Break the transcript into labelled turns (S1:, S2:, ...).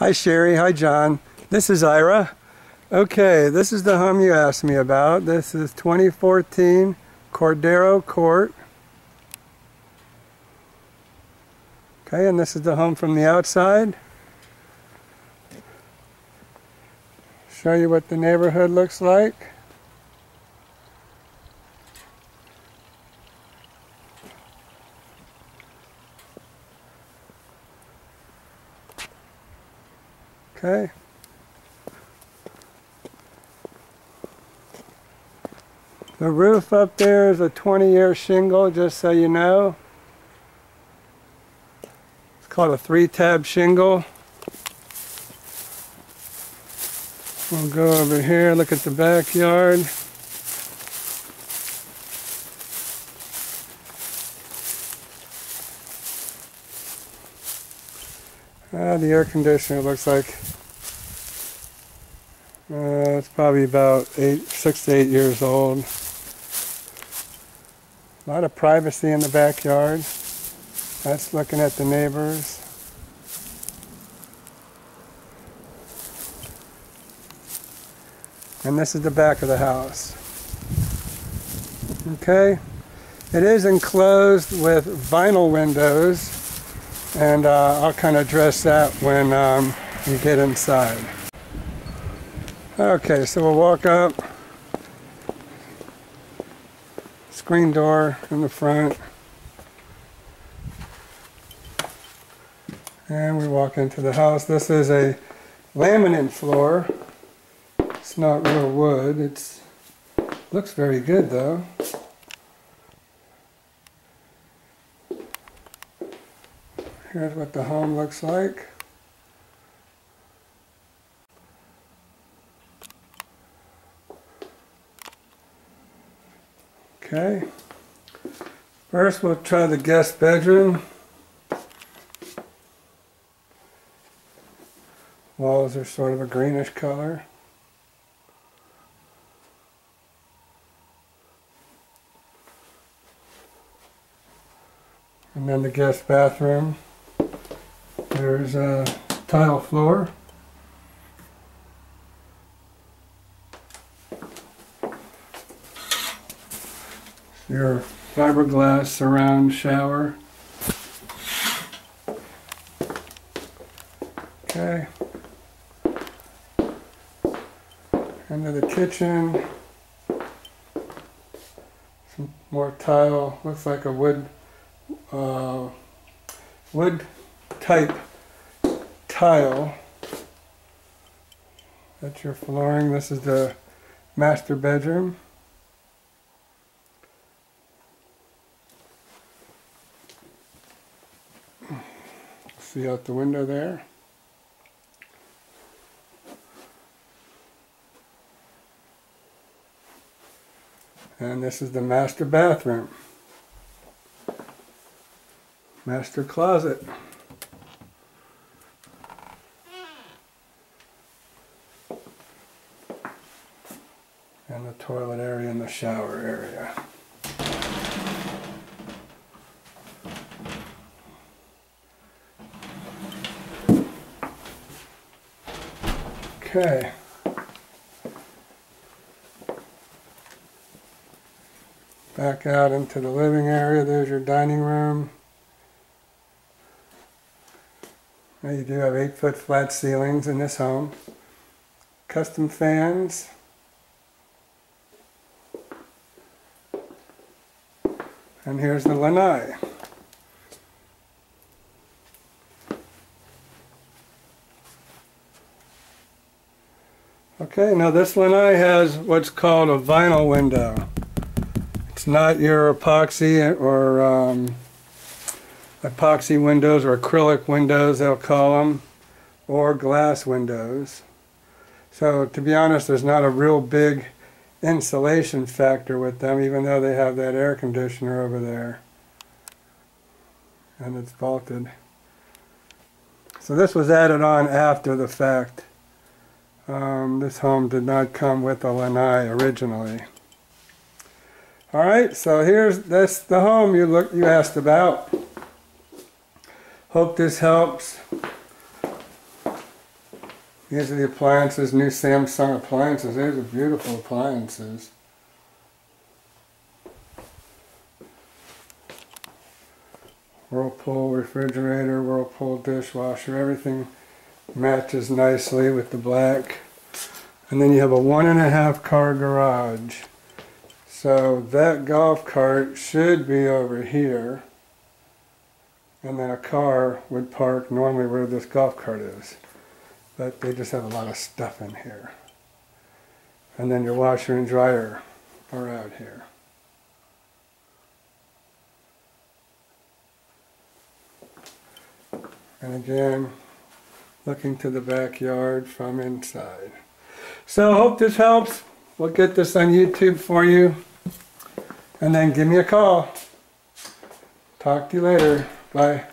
S1: Hi Sherry, hi John. This is Ira. Okay, this is the home you asked me about. This is 2014 Cordero Court. Okay, and this is the home from the outside. Show you what the neighborhood looks like. Okay. The roof up there is a 20 year shingle, just so you know. It's called a three tab shingle. We'll go over here, look at the backyard. Uh, the air conditioner looks like uh, it's probably about eight, six to eight years old. A lot of privacy in the backyard. That's looking at the neighbors. And this is the back of the house. Okay. It is enclosed with vinyl windows and uh, I'll kind of address that when um, you get inside. Okay, so we'll walk up. Screen door in the front. And we walk into the house. This is a laminate floor. It's not real wood. It's looks very good though. Here's what the home looks like. Okay. First we'll try the guest bedroom. Walls are sort of a greenish color. And then the guest bathroom. There's a tile floor. Your fiberglass surround shower. Okay. Into the kitchen. Some more tile. Looks like a wood uh, wood type tile. That's your flooring. This is the master bedroom. See out the window there. And this is the master bathroom. Master closet. And the toilet area and the shower area. Okay. Back out into the living area, there's your dining room. Now you do have 8 foot flat ceilings in this home. Custom fans. And here's the lanai. Okay, now this lanai has what's called a vinyl window. It's not your epoxy or um, epoxy windows or acrylic windows they'll call them or glass windows. So to be honest there's not a real big insulation factor with them even though they have that air conditioner over there and it's vaulted. So this was added on after the fact. Um, this home did not come with a lanai originally. All right, so here's that's the home you look you asked about. Hope this helps. These are the appliances, new Samsung appliances. These are beautiful appliances. Whirlpool refrigerator, Whirlpool dishwasher, everything matches nicely with the black. And then you have a one and a half car garage. So that golf cart should be over here. And then a car would park normally where this golf cart is. But they just have a lot of stuff in here. And then your washer and dryer are out here. And again, looking to the backyard from inside. So hope this helps. We'll get this on YouTube for you. And then give me a call. Talk to you later. Bye.